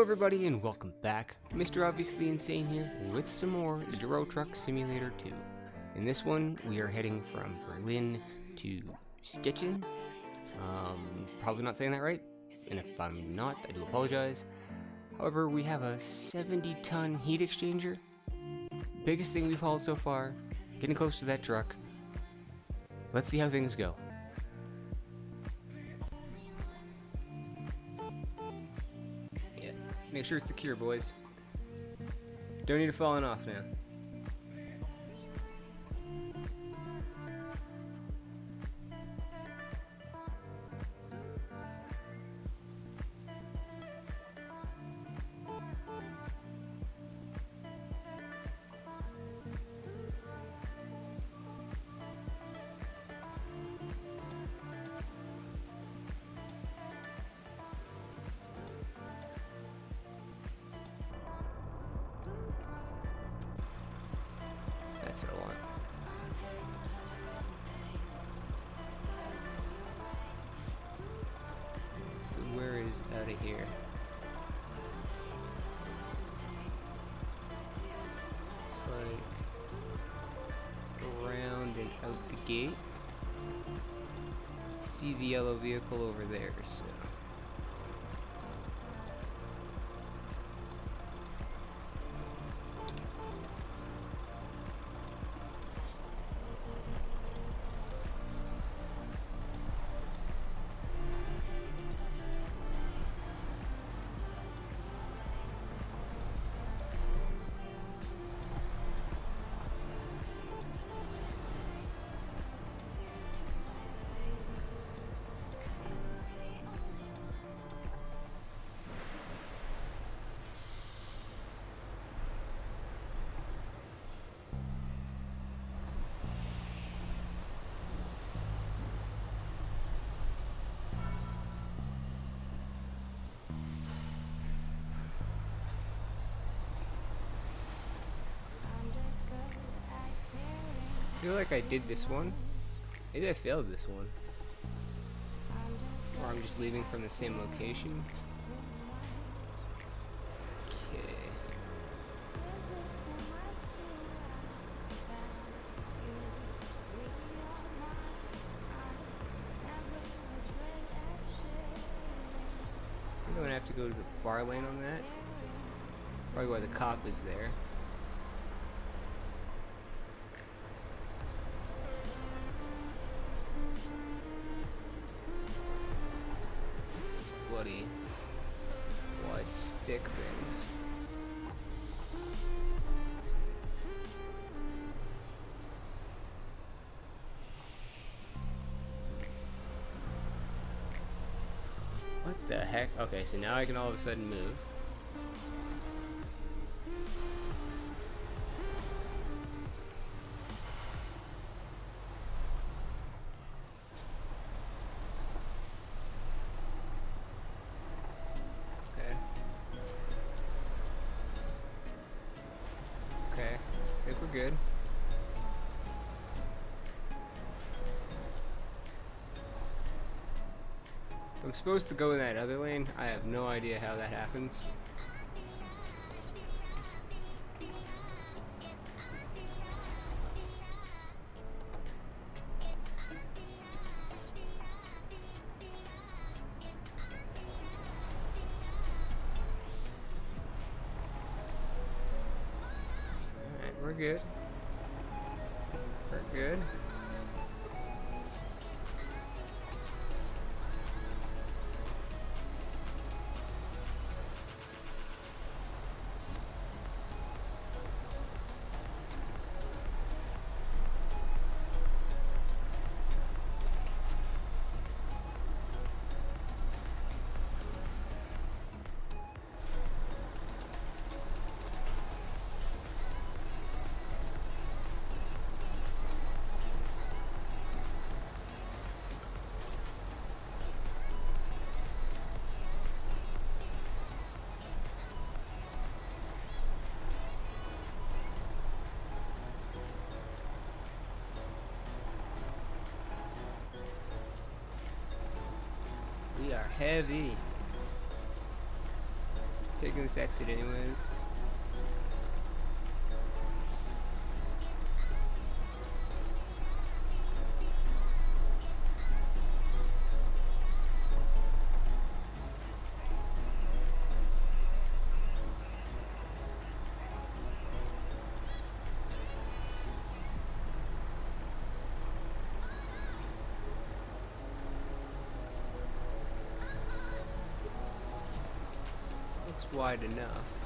Hello everybody and welcome back. Mr. Obviously Insane here with some more Euro Truck Simulator 2. In this one, we are heading from Berlin to Stettin. Um, probably not saying that right, and if I'm not, I do apologize. However, we have a 70 ton heat exchanger. Biggest thing we've hauled so far, getting close to that truck. Let's see how things go. Make sure it's secure, boys. Don't need it falling off now. Is out of here? It's like around and out the gate. See the yellow vehicle over there, so. Feel like I did this one. Maybe I failed this one. Or I'm just leaving from the same location. Okay. I'm gonna have to go to the far lane on that. Probably why the cop is there. Okay, so now I can all of a sudden move. Supposed to go in that other lane. I have no idea how that happens. Alright, we're good. We're good. Are heavy. Let's taking this exit anyways. Looks wide enough.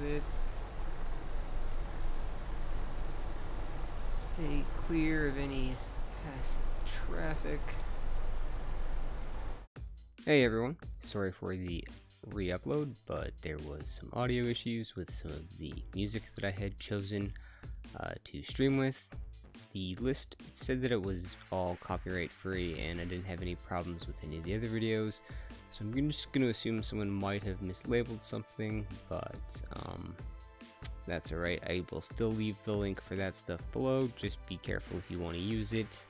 Bit. Stay clear of any passing traffic. Hey everyone, sorry for the re-upload, but there was some audio issues with some of the music that I had chosen uh, to stream with. The list said that it was all copyright free and I didn't have any problems with any of the other videos, so I'm just going to assume someone might have mislabeled something, but um, that's alright. I will still leave the link for that stuff below, just be careful if you want to use it.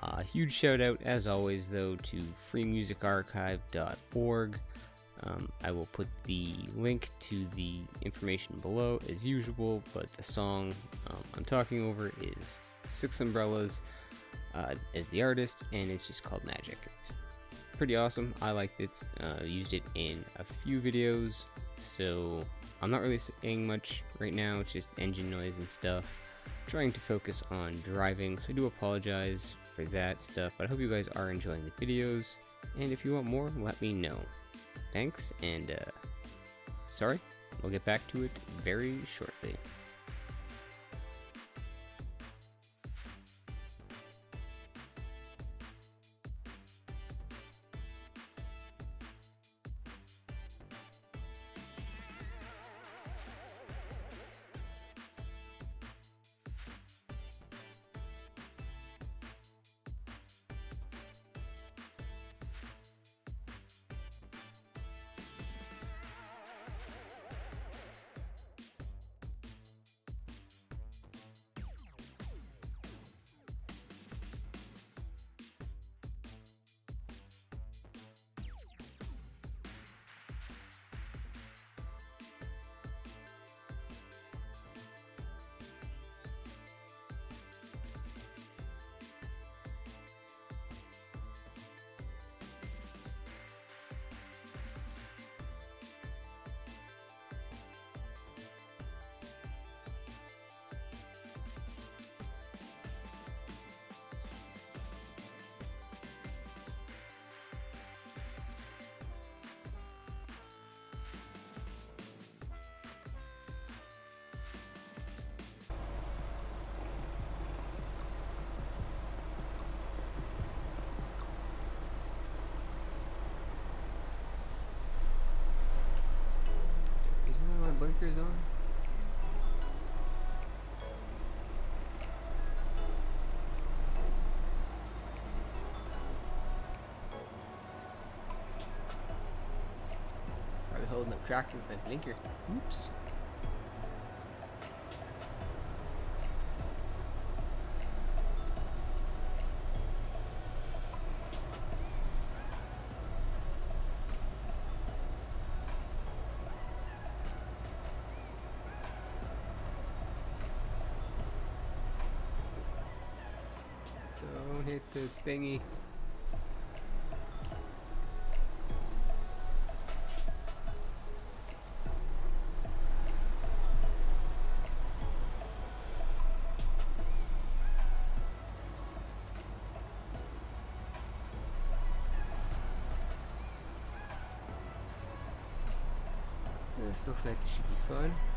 Uh, huge shout out, as always, though, to freemusicarchive.org. Um, I will put the link to the information below as usual, but the song um, I'm talking over is Six Umbrellas uh, as the artist, and it's just called Magic. It's pretty awesome. I liked it. Uh, used it in a few videos, so I'm not really saying much right now. It's just engine noise and stuff. trying to focus on driving, so I do apologize for that stuff. But I hope you guys are enjoying the videos, and if you want more, let me know. Thanks, and uh, sorry, we'll get back to it very shortly. On? Probably holding up tractor with my blinker. Oops. Don't hit the thingy. This looks like it should be fun.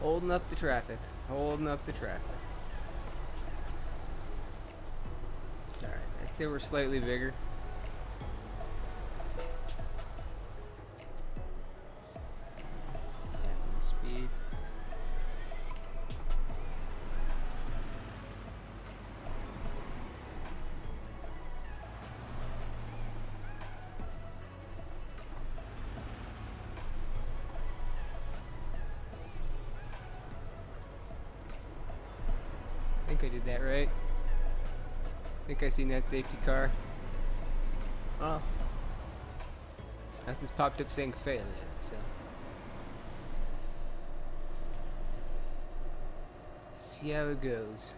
Holding up the traffic. Holding up the traffic. Sorry, I'd say we're slightly bigger. Think I seen that safety car. Oh. Nothing's popped up saying fail yet, so. See how it goes.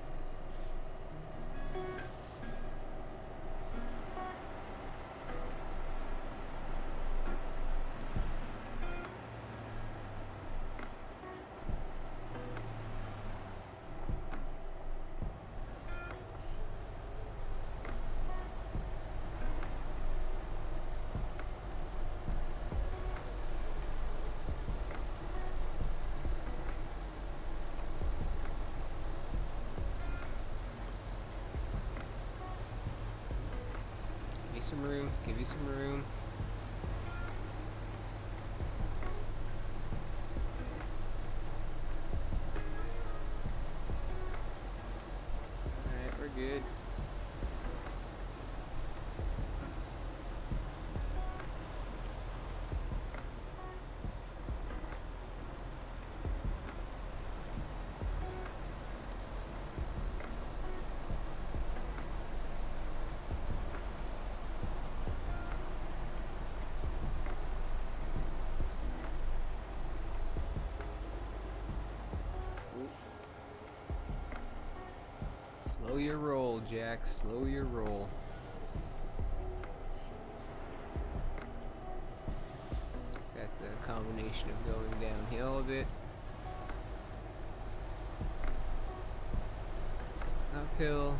Some room. Give you some room. Slow your roll, Jack. Slow your roll. That's a combination of going downhill a bit. Uphill.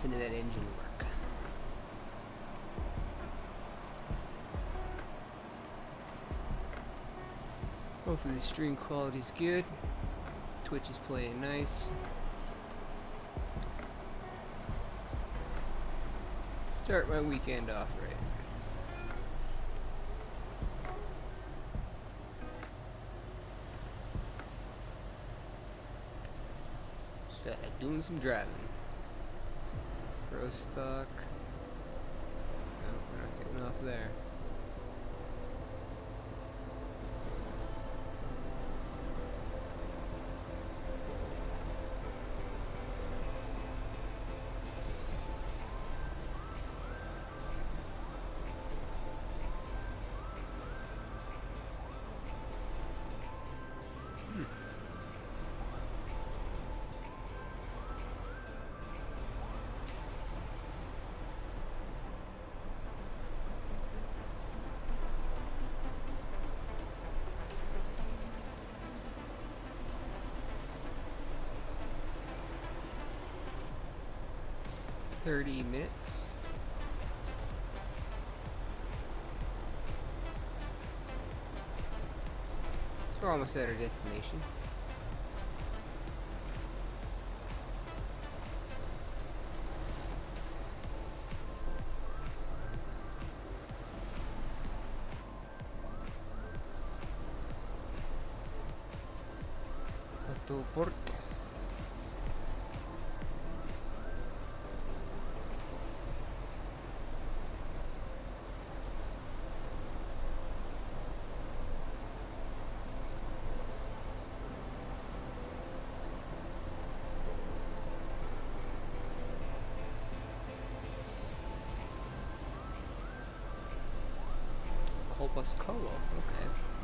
Listen to that engine work. Hopefully the stream quality's good. Twitch is playing nice. Start my weekend off right. Doing some driving. Pro stock. No, we're not getting off there. Thirty minutes. So we're almost at our destination. Kołbaskowo, okay.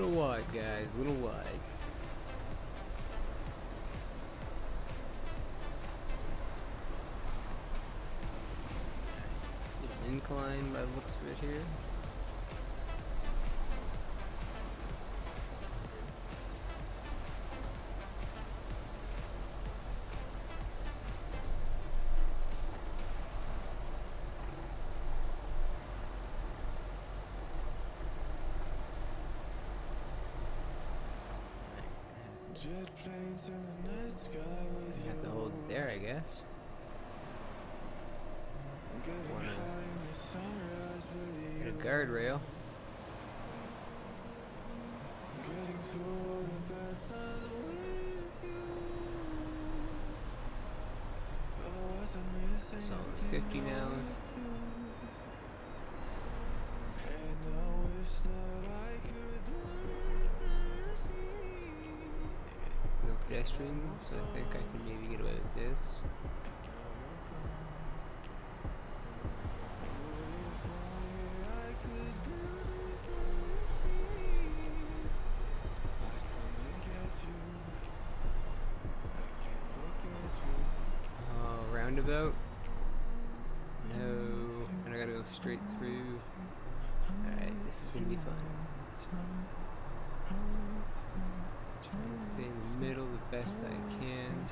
Little wide, guys, little wide. Incline by the looks of it here. Jet planes in the night sky with you. Have to hold there, I guess. I'm getting Wanna high in the sunrise with Get a guardrail. I'm getting through the bad with you. Otherwise I'm missing It's only 50 now. Pedestrians, so I think I can maybe get away with this. Oh, roundabout? No, and I gotta go straight through. Alright, this is gonna be fun. Stay in the middle the best I can.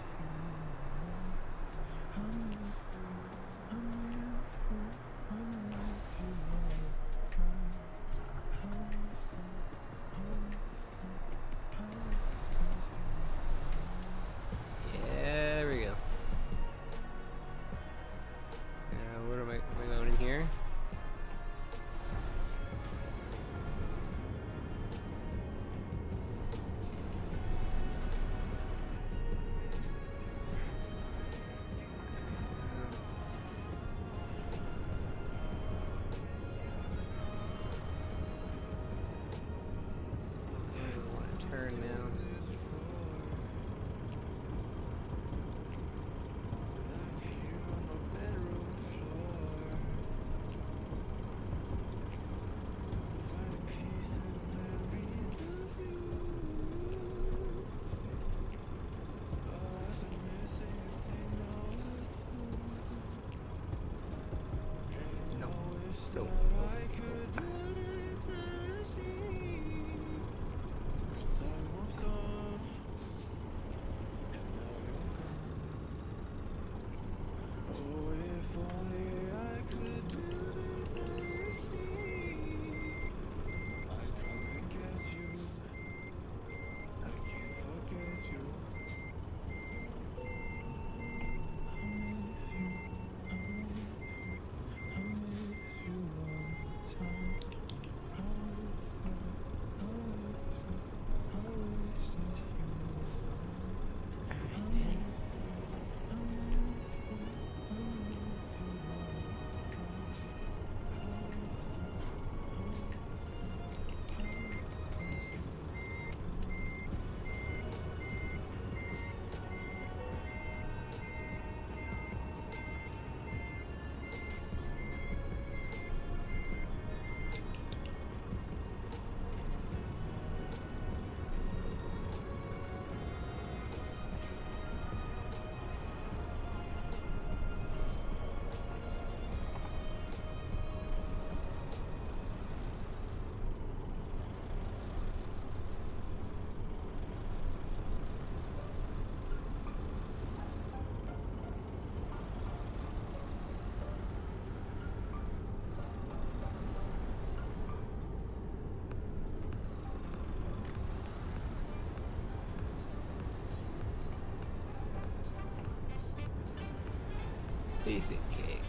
Piece of cake.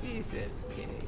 Piece of cake.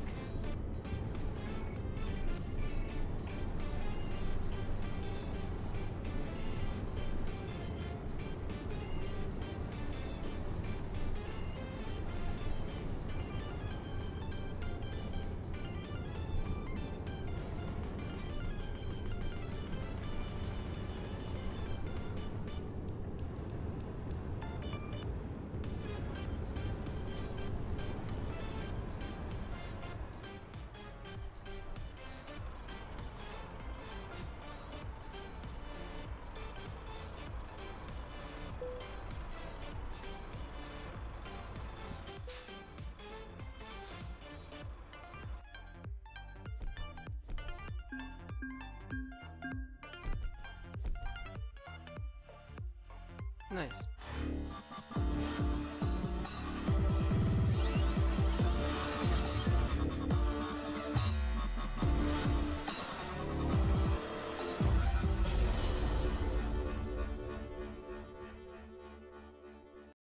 Nice.